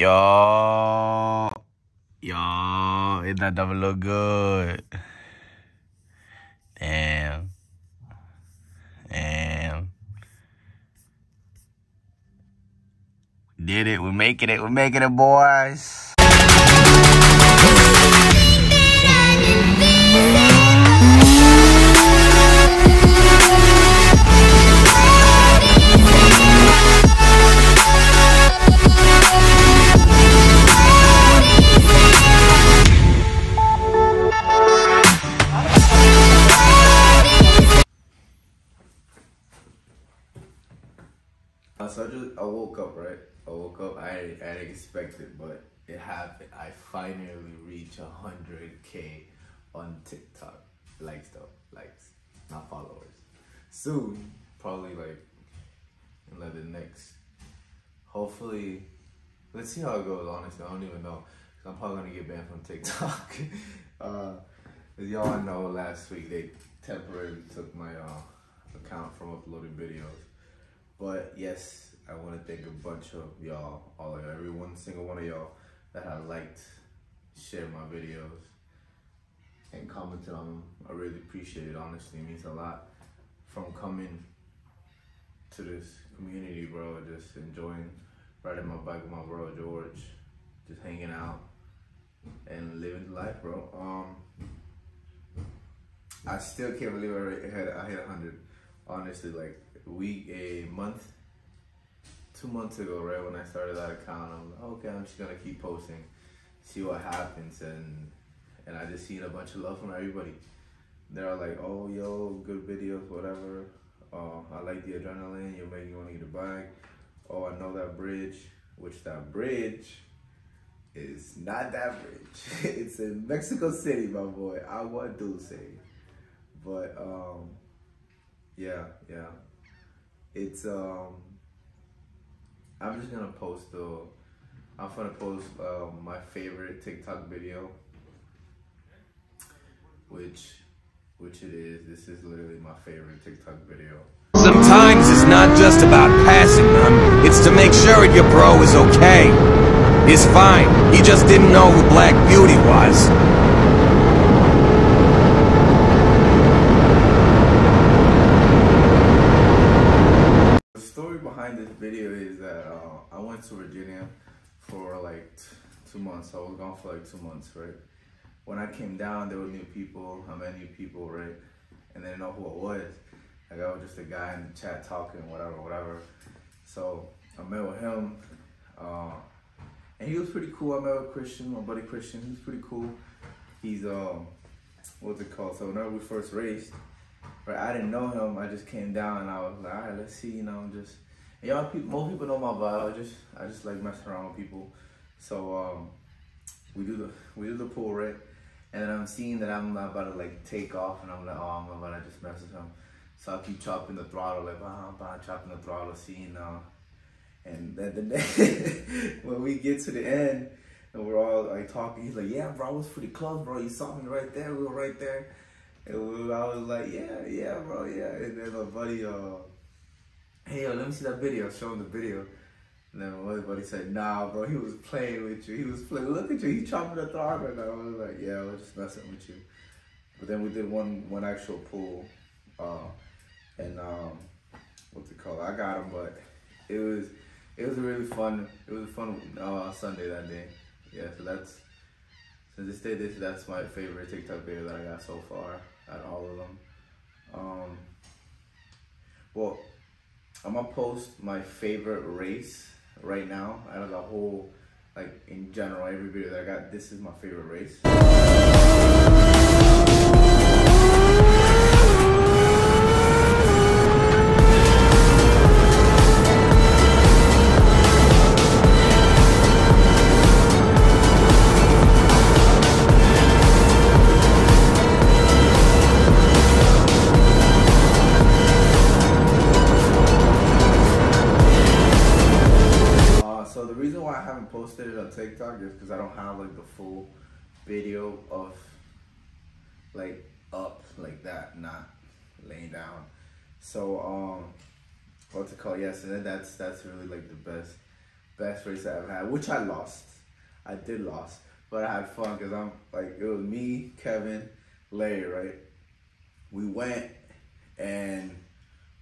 Yo, yo, it that double look good. Damn, damn. Did it? We're making it. We're making it, boys. So I just I woke up right. I woke up. I I didn't expect it, but it happened. I finally reached hundred k on TikTok. Likes though, likes, not followers. Soon, probably like in like the next. Hopefully, let's see how it goes. Honestly, I don't even know. i I'm probably gonna get banned from TikTok. uh, as y'all know, last week they temporarily took my uh, account from uploading videos. But yes, I want to thank a bunch of y'all, all of every one single one of y'all that have liked, shared my videos, and commented on them. I really appreciate it. Honestly, it means a lot from coming to this community, bro. Just enjoying riding my bike with my bro George, just hanging out and living life, bro. Um, I still can't believe I hit I hit hundred. Honestly, like week, a month, two months ago, right when I started that account, I'm like, okay, I'm just gonna keep posting, see what happens, and and I just seen a bunch of love from everybody. They're like, oh, yo, good videos, whatever. Uh, I like the adrenaline. You're making me want to get a bike. Oh, I know that bridge, which that bridge is not that bridge. it's in Mexico City, my boy. I Agua Dulce. But um, yeah, yeah. It's um. I'm just gonna post the. I'm gonna post um, my favorite TikTok video, which, which it is. This is literally my favorite TikTok video. Sometimes it's not just about passing them, it's to make sure your bro is okay. He's fine, he just didn't know who Black Beauty was. The story behind this video is that uh, I went to Virginia for like t- two months. I was gone for like two months, right? When I came down, there were new people. I met new people, right? And they didn't know who I was. Like I was just a guy in the chat talking, whatever, whatever. So I met with him, uh, and he was pretty cool. I met with Christian, my buddy Christian. He's pretty cool. He's um, what's it called? So whenever we first raced, right, I didn't know him. I just came down and I was like, all right, let's see, you know, I'm just y'all people, most people know my vibe. I just I just like messing around with people. So um, we do the we do the pull right, and then I'm seeing that I'm about to like take off, and I'm like, oh, I'm about to just mess with him. So I keep chopping the throttle, like, bah, bah, chopping the throttle, seeing now. And then the day when we get to the end, and we're all like talking, he's like, yeah, bro, I was pretty close, bro. You saw me right there. We were right there. And we, I was like, yeah, yeah, bro, yeah. And then my buddy, uh, hey, yo, let me see that video. Show him the video. And then my other buddy said, nah, bro, he was playing with you. He was playing. Look at you. He chopping the throttle. And I was like, yeah, was just messing with you. But then we did one one actual pull. Uh, and um, what's it called? I got him, but it was it was a really fun. It was a fun uh, Sunday that day. Yeah, so that's since this day this that's my favorite TikTok video that I got so far out all of them. Um, well, I'm gonna post my favorite race right now out of the whole like in general every video that I got. This is my favorite race. TikTok just because I don't have like the full video of like up like that, not laying down. So um, what's it called? Yes, and then that's that's really like the best best race I ever had, which I lost. I did lost, but I had fun because I'm like it was me, Kevin, Larry, right? We went and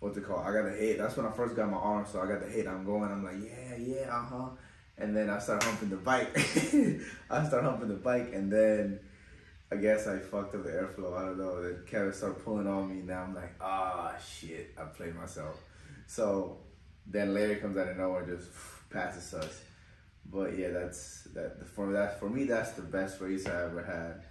what's it called? I got the hit. That's when I first got my arm, so I got the hit. I'm going. I'm like, yeah, yeah, uh huh. And then I start humping the bike. I start humping the bike, and then I guess I fucked up the airflow. I don't know. Then Kevin started pulling on me. Now I'm like, ah, shit, I played myself. So then Larry comes out of nowhere, just passes us. But yeah, that's that for that for me. That's the best race I ever had.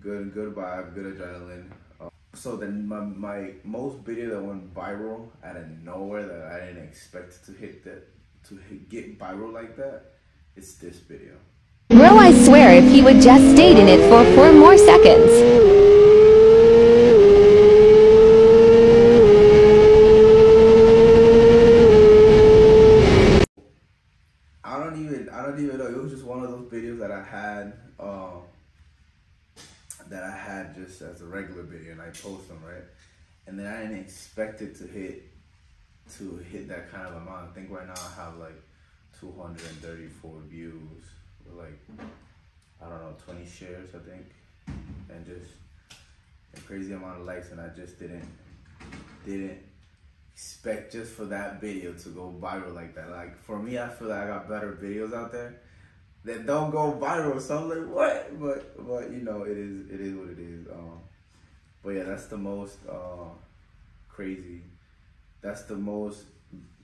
Good, good vibe, good adrenaline. Uh, so then my my most video that went viral out of nowhere that I didn't expect to hit that to get viral like that. It's this video. Bro, I swear if he would just stayed in it for four more seconds. I don't even I don't even know. It was just one of those videos that I had uh, that I had just as a regular video and I post them, right? And then I didn't expect it to hit to hit that kind of amount. I think right now I have like 234 views with like I don't know 20 shares I think and just a crazy amount of likes and I just didn't didn't expect just for that video to go viral like that. Like for me, I feel like I got better videos out there that don't go viral. So I'm like, what? But but you know, it is it is what it is. Um, but yeah, that's the most uh, crazy. That's the most.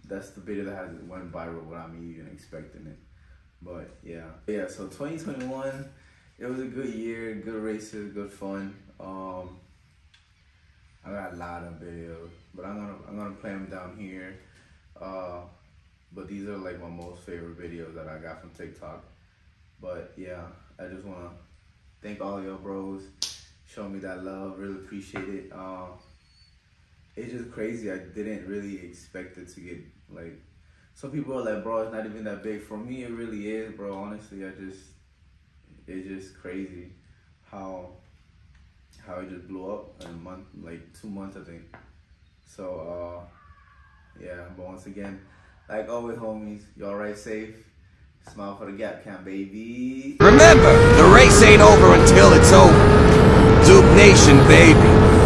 That's the video that has went viral without me even expecting it. But yeah, yeah. So 2021, it was a good year, good races, good fun. Um, I got a lot of videos, but I'm gonna I'm gonna play them down here. Uh, but these are like my most favorite videos that I got from TikTok. But yeah, I just wanna thank all y'all bros. Show me that love, really appreciate it. Um, it's just crazy. I didn't really expect it to get like. Some people are like, bro, it's not even that big. For me, it really is, bro. Honestly, I just, it's just crazy how how it just blew up in a month, like two months, I think. So, uh, yeah, but once again, like always, homies, y'all ride safe. Smile for the gap cam, baby. Remember, the race ain't over until it's over. Duke Nation, baby.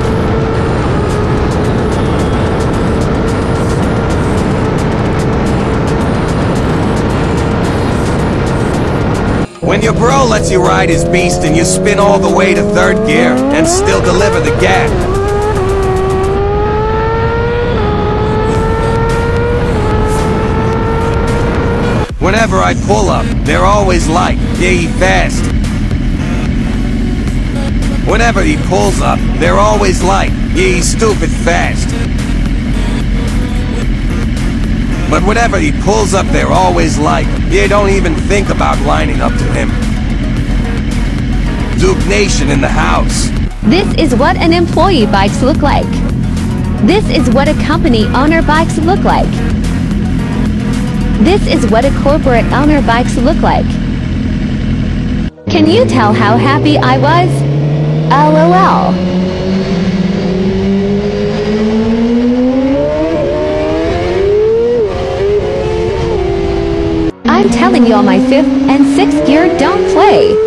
When your bro lets you ride his beast and you spin all the way to third gear and still deliver the gap. Whenever I pull up, they're always like, yeah, fast. Whenever he pulls up, they're always like, yeah, stupid fast. But whenever he pulls up, they're always like, yeah, don't even think about lining up to him. Duke Nation in the house. This is what an employee bikes look like. This is what a company owner bikes look like. This is what a corporate owner bikes look like. Can you tell how happy I was? LOL. I'm telling y'all my fifth and sixth gear don't play.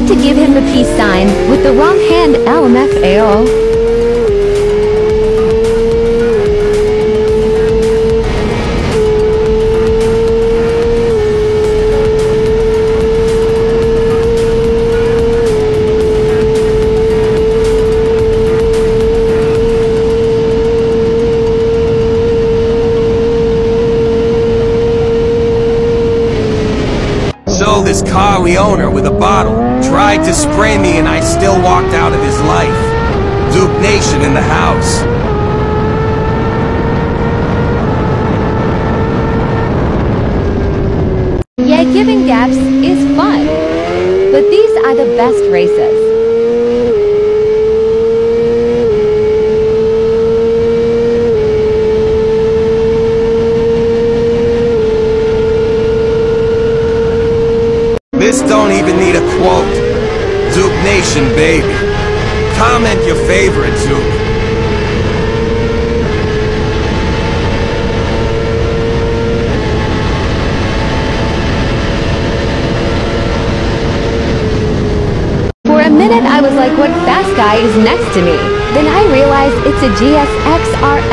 had to give him the peace sign with the wrong hand LMFAO. this car we own her with a bottle tried to spray me and I still walked out of his life. Duke Nation in the house. Yeah, giving gaps is fun. But these are the best races. This don't even need a quote. Duke Nation, baby. Comment your favorite, Duke. For a minute, I was like, what fast guy is next to me? Then I realized it's a GSXR